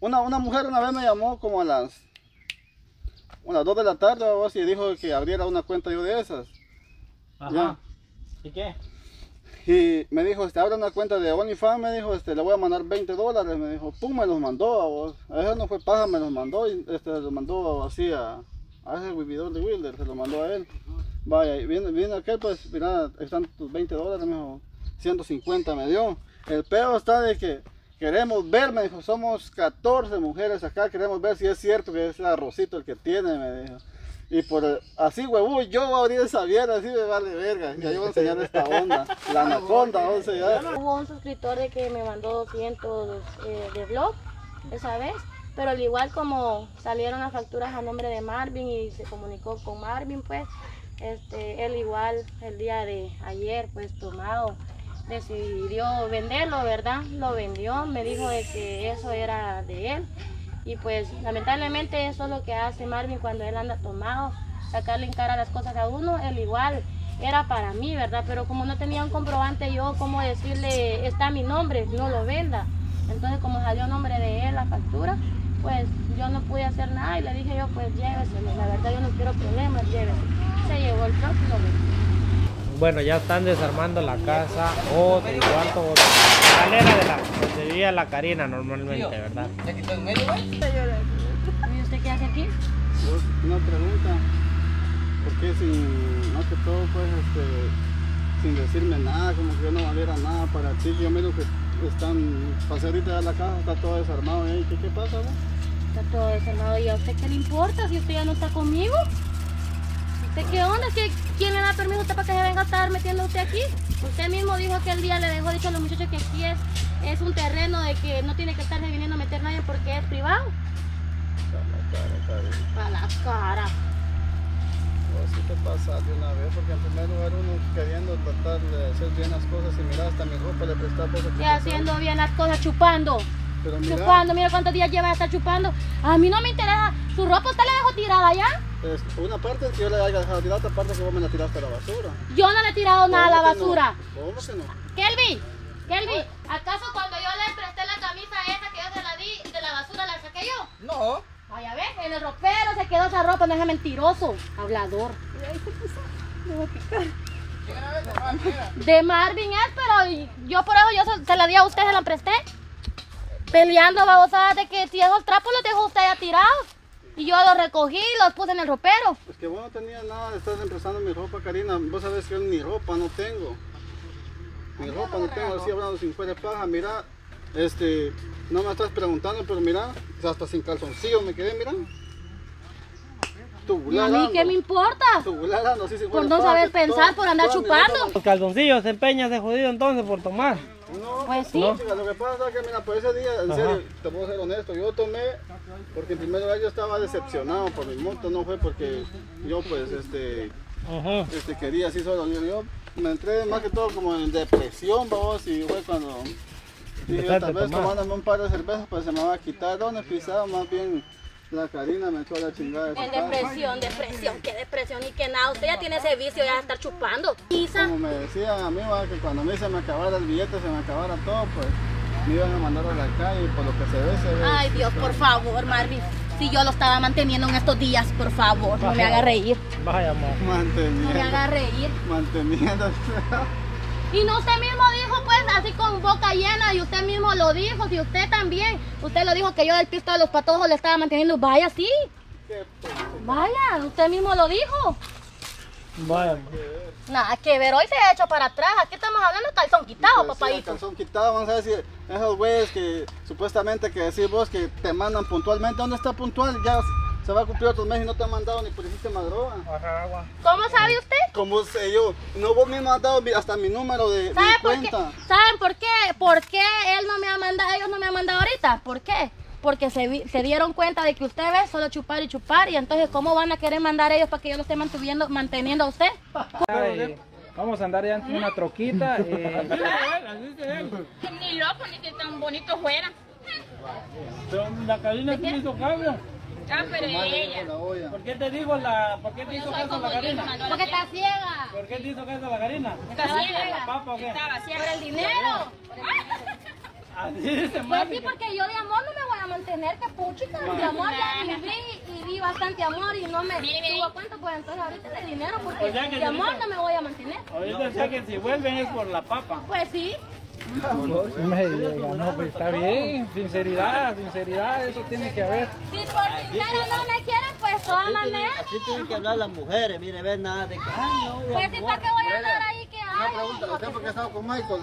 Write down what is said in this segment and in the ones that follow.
una, una mujer una vez me llamó como a las, a las 2 de la tarde vos, y dijo que abriera una cuenta yo de esas. Ajá. Ya. ¿Y qué? Y me dijo, este, abre una cuenta de OnlyFans, me dijo, este, le voy a mandar 20 dólares, me dijo, pum, me los mandó a vos. A eso no fue paja, me los mandó y este, los mandó así a, a ese vividor de Wilder, se lo mandó a él. Vaya, y viene, viene aquel, pues, mira, están tus 20 dólares, me dijo, 150 me dio. El peor está de que queremos ver, me dijo, somos 14 mujeres acá, queremos ver si es cierto que es Rosito el que tiene, me dijo. Y por así, huevo, yo voy a abrir esa mierda, así me vale verga. Ya yo voy a enseñar esta onda, la anaconda, vamos a enseñar. Hubo un suscriptor de que me mandó 200 eh, de blog esa vez, pero al igual como salieron las facturas a nombre de Marvin y se comunicó con Marvin, pues este, él igual el día de ayer, pues tomado, decidió venderlo, ¿verdad? Lo vendió, me dijo de que eso era de él. Y pues lamentablemente eso es lo que hace Marvin cuando él anda tomado, sacarle en cara las cosas a uno, él igual era para mí, ¿verdad? Pero como no tenía un comprobante yo, como decirle, está mi nombre, no lo venda. Entonces como salió nombre de él la factura, pues yo no pude hacer nada y le dije yo, pues lléveselo, la verdad yo no quiero problemas, lléveselo. Se llevó el truck y lo vendió. Bueno, ya están desarmando la casa, otro cuarto, otro. La escalera de la donde vivía la Karina normalmente, ¿verdad? ¿Y usted qué hace aquí? Vos, Una pregunta, ¿por qué sin, más que todo, pues, este, sin decirme nada, como que yo no valiera nada para ti? Yo miro que están, pasé ahorita ya la casa, está todo desarmado ahí. ¿Qué, qué pasa, vos? Está todo desarmado. ¿Y a usted qué le importa si usted ya no está conmigo? ¿Usted qué onda? ¿Qué, ¿Quién le da permiso a usted para que se venga a estar metiendo usted aquí? Usted mismo dijo que el día le dejó dicho a los muchachos que aquí es, es un terreno de que no tiene que estarse viniendo a meter nadie porque es privado. A la cara. Vos sí te pasas de una vez, porque en primer lugar uno queriendo tratar de hacer bien las cosas y mira, hasta mi ropa le prestaba cosas Y haciendo bien las cosas, chupando. Pero mira, Chupando, mira cuántos días lleva de estar chupando. A mí no me interesa. ¿Su ropa usted la dejó tirada ya? Una parte que yo le haya dejado tirar, otra parte que vos me la tiraste a la basura. Yo no le he tirado nada a la basura. ¿Cómo que no? Kelvin, Kelvin, ¿acaso cuando yo le presté la camisa esa que yo se la di de la basura la saqué yo? No. Vaya, ves, en el ropero se quedó esa ropa, no es mentiroso, hablador. De Marvin es, pero yo por eso yo se, se la di a usted, se la presté. Peleando, babosadas, de que si esos trapos los dejó usted ya tirados. Y yo los recogí y los puse en el ropero. Es que vos no tenías nada, estás emprestando mi ropa, Karina. Vos sabés que yo ni ropa no tengo. Mi ropa no tengo, así hablando sin fuera de paja. Mira, este, no me estás preguntando, pero mira, hasta sin calzoncillos me quedé, mira. ¿Y a mí qué me importa? Por no de saber pensar, por andar chupando. Los calzoncillos se empeñas de jodido entonces por tomar. No, Pues sí. no, lo que pasa es que, mira, por ese día, en Ajá. serio, te puedo ser honesto, yo tomé porque en primer lugar yo estaba decepcionado por mi moto, no fue porque yo, pues, este, Ajá. este, quería así solo. Yo, yo me entré más que todo como en depresión, vamos, y fue cuando dije, tal vez tomándome un par de cervezas, pues se me va a quitar. ¿Dónde pisaba? Más bien la Karina me echó a la chingada. de su En depresión, depresión, qué depresión y que nada. Usted ya tiene ese vicio ya de estar chupando. Isa, Como me decían a mí, va, que cuando a mí se me acabara el billete, se me acabara todo, pues me iban a mandar a la calle y por lo que se ve, se ve. ay Dios, por favor, Marvin. Si yo lo estaba manteniendo en estos días, por favor, no me haga reír. Vaya, amor. No me Manteniendo, haga reír. manteniendo. Y no usted mismo dijo, pues, así con boca llena, y usted mismo lo dijo, y usted también. Usted lo dijo que yo del pisto de los patojos le estaba manteniendo. Vaya, sí. Vaya, usted mismo lo dijo. Vaya. Nada que ver, hoy se ha hecho para atrás. Aquí estamos hablando calzón quitado, Pues, sí, papadito. calzón quitado, vamos a decir, esos güeyes que supuestamente que decís vos que te mandan puntualmente, ¿dónde está puntual? Ya se va a cumplir otros meses y no te han mandado ni por hiciste droga. Baja agua. ¿Cómo sabe usted? Como sé yo, no vos mismo has dado mi- hasta mi número de, ¿Sabe por qué? cuenta. ¿Saben por qué? ¿Por qué él no me ha mandado, ellos no me han mandado ahorita? ¿Por qué? Porque se, dieron cuenta de que usted ve solo chupar y chupar y entonces ¿cómo van a querer mandar ellos para que yo lo esté mantuviendo, manteniendo a usted? Ay, vamos a andar ya en una troquita. eh, Ni loco, ni que tan bonito fuera. pero la Karina sí hizo cambio. Ah, pero La olla. ¿Por qué te digo la, por qué te hizo caso la Karina? Porque está ciega. ¿Por qué te hizo caso la Karina? Está ciega. ¿La papa o qué? Estaba ciega. Por el dinero. Así dice Pues sí, porque yo de amor no me voy a mantener. que puchica, de amor ya viví y vi bastante amor y no me tuvo cuenta, pues entonces ahorita de dinero porque O que de se amor dice- no me voy a mantener. Ahorita sea que si vuelven es por la papa. Pues sí, Me diga, no, pues está bien, sinceridad, sinceridad, eso tiene que haber. si por sincero no me quieren, pues tómame. Así tienen que hablar las mujeres, mire, ver nada de que, ay, no, Pues sí, ¿para qué voy a andar ahí que Una hay? pregunta, ¿usted por qué estaba con Michael?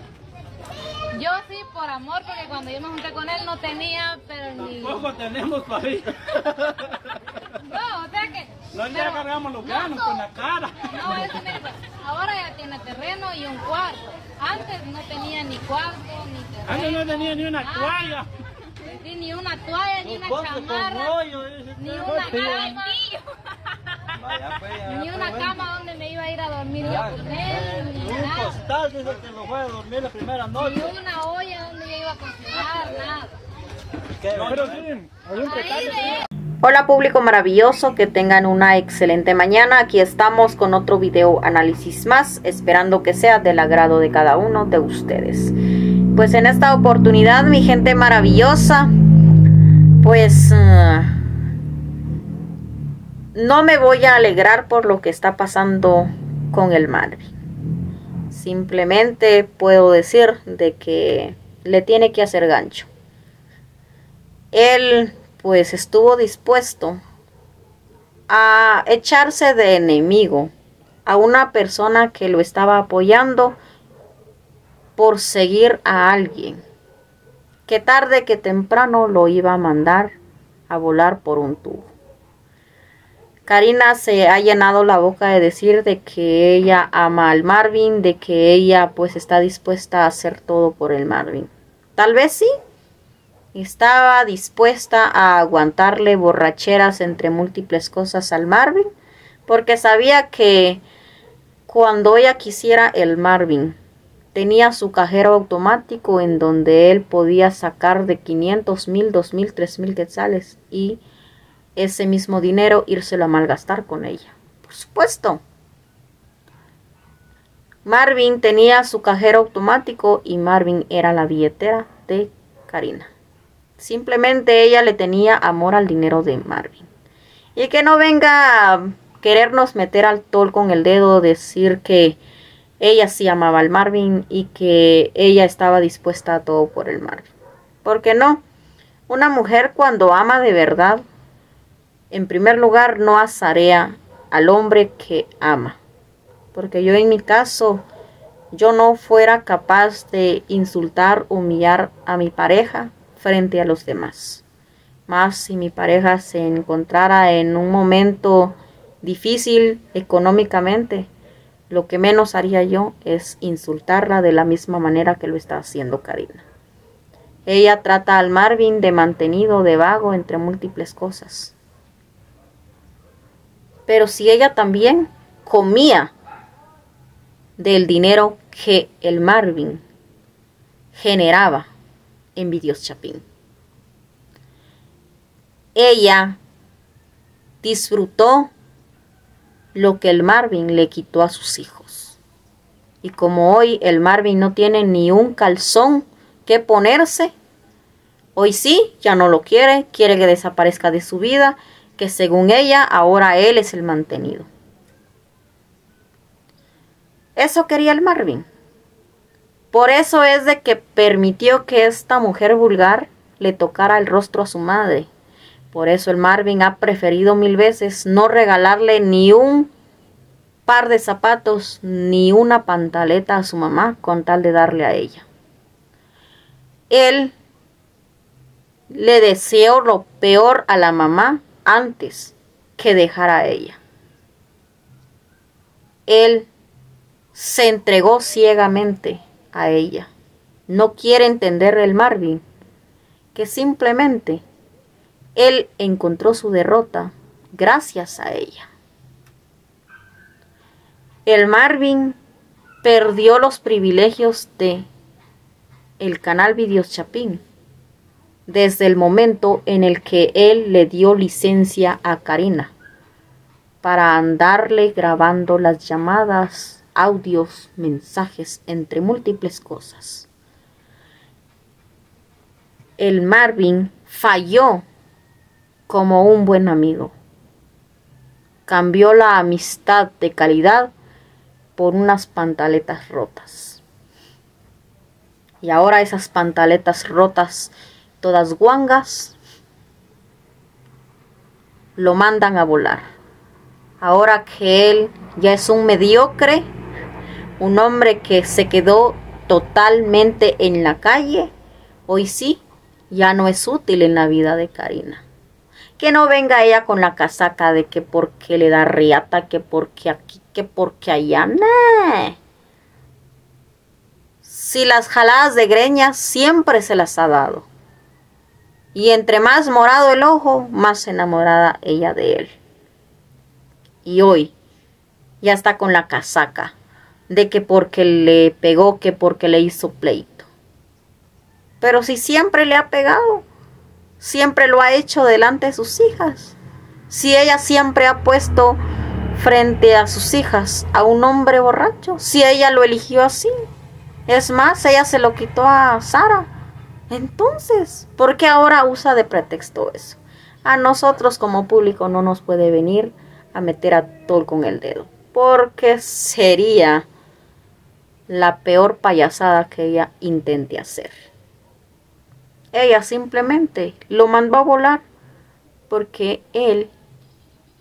Yo sí, por amor, porque cuando yo me junté con él no tenía, pero ni... No, Tampoco tenemos para ir. o sea que... No ya pero- cargamos los no, granos no. con la cara. No, eso mire, pues, ahora ya tiene terreno y un cuarto. Antes no tenía ni cuarto, ni terreno. Antes no tenía ni una nada. toalla. Sí, ni una toalla, ni un una con chamarra, rollo, ni una cama, Vaya, pues, ya, ni una pues, cama donde me iba a ir a dormir yo ya, con eh, él, ni Un nada. costal dice que lo fue a dormir la primera Ni noche. una olla donde yo iba a cocinar, nada. ¿Qué? Pero sí, Ahí de Hola público maravilloso, que tengan una excelente mañana. Aquí estamos con otro video análisis más, esperando que sea del agrado de cada uno de ustedes. Pues en esta oportunidad, mi gente maravillosa, pues eh, no me voy a alegrar por lo que está pasando con el Marvin. Simplemente puedo decir de que le tiene que hacer gancho. Él pues estuvo dispuesto a echarse de enemigo a una persona que lo estaba apoyando por seguir a alguien que tarde que temprano lo iba a mandar a volar por un tubo. Karina se ha llenado la boca de decir de que ella ama al Marvin, de que ella pues está dispuesta a hacer todo por el Marvin. Tal vez sí, estaba dispuesta a aguantarle borracheras entre múltiples cosas al Marvin, porque sabía que cuando ella quisiera el Marvin, tenía su cajero automático en donde él podía sacar de 500 mil, 2 mil, 3 mil quetzales y ese mismo dinero írselo a malgastar con ella. Por supuesto. Marvin tenía su cajero automático y Marvin era la billetera de Karina. Simplemente ella le tenía amor al dinero de Marvin. Y que no venga a querernos meter al tol con el dedo, decir que ella sí amaba al Marvin y que ella estaba dispuesta a todo por el Marvin. Porque no, una mujer cuando ama de verdad, en primer lugar no azarea al hombre que ama. Porque yo en mi caso, yo no fuera capaz de insultar, humillar a mi pareja frente a los demás. Más si mi pareja se encontrara en un momento difícil económicamente, lo que menos haría yo es insultarla de la misma manera que lo está haciendo Karina. Ella trata al Marvin de mantenido, de vago, entre múltiples cosas. Pero si ella también comía del dinero que el Marvin generaba en Videos Chapín. Ella disfrutó lo que el Marvin le quitó a sus hijos. Y como hoy el Marvin no tiene ni un calzón que ponerse, hoy sí, ya no lo quiere, quiere que desaparezca de su vida, que según ella ahora él es el mantenido. Eso quería el Marvin. Por eso es de que permitió que esta mujer vulgar le tocara el rostro a su madre. Por eso el Marvin ha preferido mil veces no regalarle ni un par de zapatos ni una pantaleta a su mamá con tal de darle a ella. Él le deseó lo peor a la mamá antes que dejar a ella. Él se entregó ciegamente a ella. No quiere entender el Marvin que simplemente él encontró su derrota gracias a ella. El Marvin perdió los privilegios de el canal Videos Chapín desde el momento en el que él le dio licencia a Karina para andarle grabando las llamadas, audios, mensajes, entre múltiples cosas. El Marvin falló como un buen amigo. Cambió la amistad de calidad por unas pantaletas rotas. Y ahora esas pantaletas rotas, todas guangas, lo mandan a volar. Ahora que él ya es un mediocre, un hombre que se quedó totalmente en la calle, hoy sí, ya no es útil en la vida de Karina. Que no venga ella con la casaca de que porque le da riata, que porque aquí, que porque allá. ¡nah! Si las jaladas de greñas siempre se las ha dado. Y entre más morado el ojo, más enamorada ella de él. Y hoy ya está con la casaca de que porque le pegó, que porque le hizo pleito. Pero si siempre le ha pegado, siempre lo ha hecho delante de sus hijas. Si ella siempre ha puesto frente a sus hijas a un hombre borracho, si ella lo eligió así. Es más, ella se lo quitó a Sara. Entonces, ¿por qué ahora usa de pretexto eso? A nosotros como público no nos puede venir a meter a Tol con el dedo, porque sería la peor payasada que ella intente hacer. Ella simplemente lo mandó a volar porque él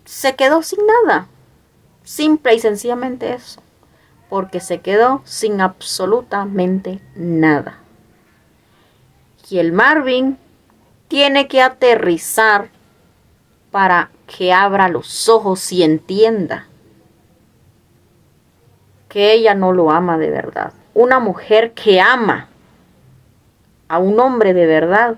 se quedó sin nada. Simple y sencillamente eso. Porque se quedó sin absolutamente nada. Y el Marvin tiene que aterrizar para que abra los ojos y entienda que ella no lo ama de verdad. Una mujer que ama a un hombre de verdad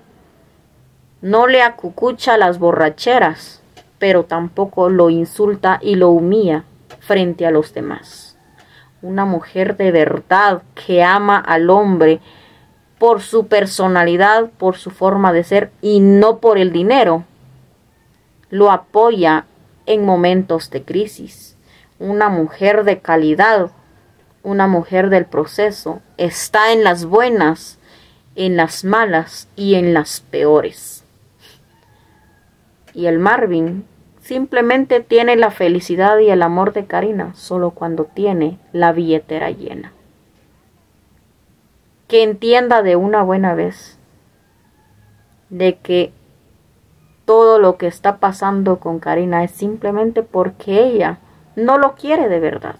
no le acucucha las borracheras, pero tampoco lo insulta y lo humilla frente a los demás. Una mujer de verdad que ama al hombre por su personalidad, por su forma de ser y no por el dinero. Lo apoya en momentos de crisis. Una mujer de calidad una mujer del proceso está en las buenas, en las malas y en las peores. Y el Marvin simplemente tiene la felicidad y el amor de Karina solo cuando tiene la billetera llena. Que entienda de una buena vez de que todo lo que está pasando con Karina es simplemente porque ella no lo quiere de verdad.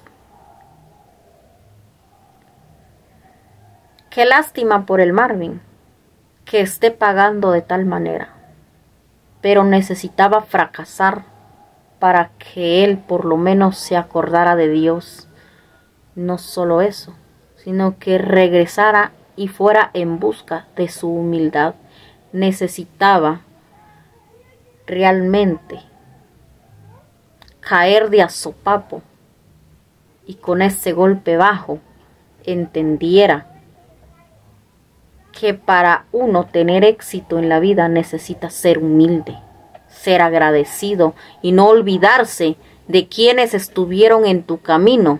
Qué lástima por el Marvin, que esté pagando de tal manera. Pero necesitaba fracasar para que él por lo menos se acordara de Dios. No solo eso, sino que regresara y fuera en busca de su humildad. Necesitaba realmente caer de azopapo y con ese golpe bajo entendiera que para uno tener éxito en la vida necesita ser humilde, ser agradecido y no olvidarse de quienes estuvieron en tu camino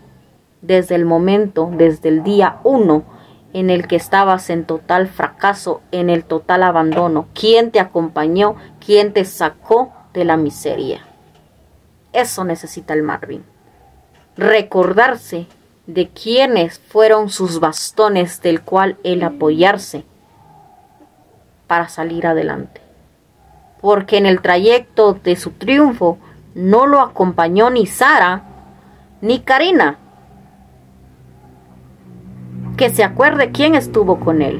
desde el momento, desde el día uno en el que estabas en total fracaso, en el total abandono, quién te acompañó, quién te sacó de la miseria. Eso necesita el Marvin. Recordarse de quiénes fueron sus bastones del cual él apoyarse para salir adelante. Porque en el trayecto de su triunfo no lo acompañó ni Sara ni Karina. Que se acuerde quién estuvo con él,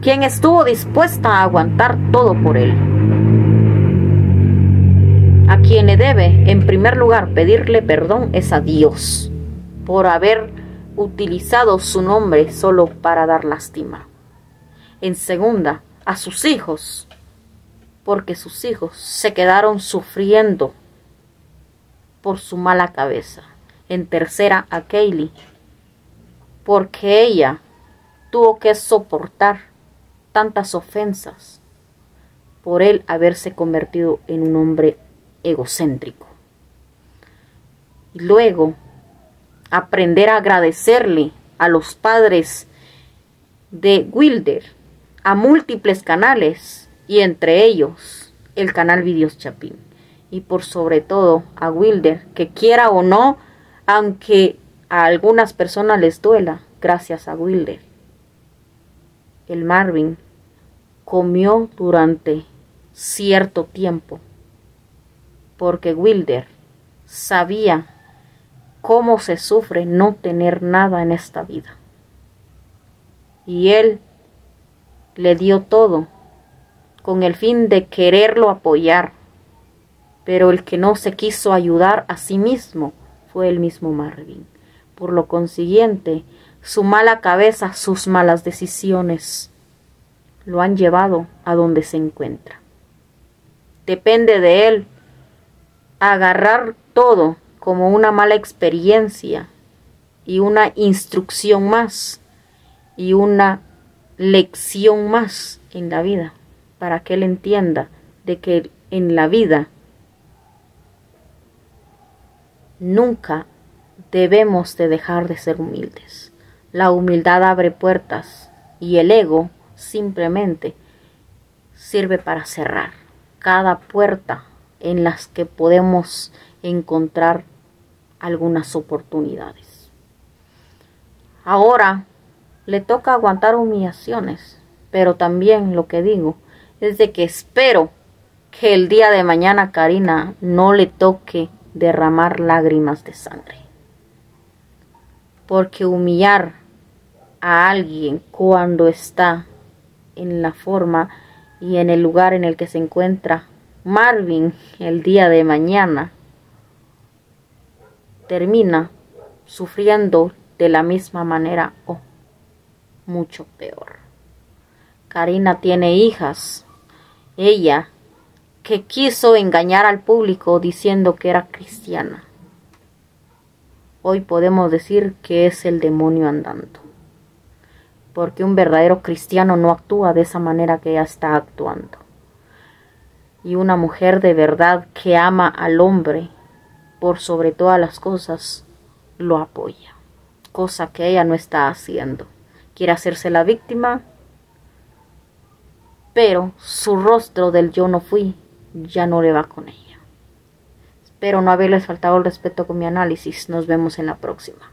quién estuvo dispuesta a aguantar todo por él. A quien le debe, en primer lugar, pedirle perdón es a Dios por haber utilizado su nombre solo para dar lástima. En segunda, a sus hijos, porque sus hijos se quedaron sufriendo por su mala cabeza. En tercera, a Kaylee, porque ella tuvo que soportar tantas ofensas por él haberse convertido en un hombre egocéntrico. Y luego aprender a agradecerle a los padres de Wilder, a múltiples canales y entre ellos el canal Videos Chapín. Y por sobre todo a Wilder, que quiera o no, aunque a algunas personas les duela, gracias a Wilder. El Marvin comió durante cierto tiempo, porque Wilder sabía cómo se sufre no tener nada en esta vida. Y él le dio todo con el fin de quererlo apoyar, pero el que no se quiso ayudar a sí mismo fue el mismo Marvin. Por lo consiguiente, su mala cabeza, sus malas decisiones, lo han llevado a donde se encuentra. Depende de él agarrar todo como una mala experiencia y una instrucción más y una lección más en la vida para que él entienda de que en la vida nunca debemos de dejar de ser humildes. La humildad abre puertas y el ego simplemente sirve para cerrar cada puerta en las que podemos encontrar algunas oportunidades. Ahora le toca aguantar humillaciones, pero también lo que digo es de que espero que el día de mañana Karina no le toque derramar lágrimas de sangre. Porque humillar a alguien cuando está en la forma y en el lugar en el que se encuentra Marvin el día de mañana termina sufriendo de la misma manera o mucho peor. Karina tiene hijas. Ella que quiso engañar al público diciendo que era cristiana. Hoy podemos decir que es el demonio andando. Porque un verdadero cristiano no actúa de esa manera que ella está actuando. Y una mujer de verdad que ama al hombre por sobre todas las cosas, lo apoya. Cosa que ella no está haciendo. Quiere hacerse la víctima, pero su rostro del yo no fui ya no le va con ella. Espero no haberles faltado el respeto con mi análisis. Nos vemos en la próxima.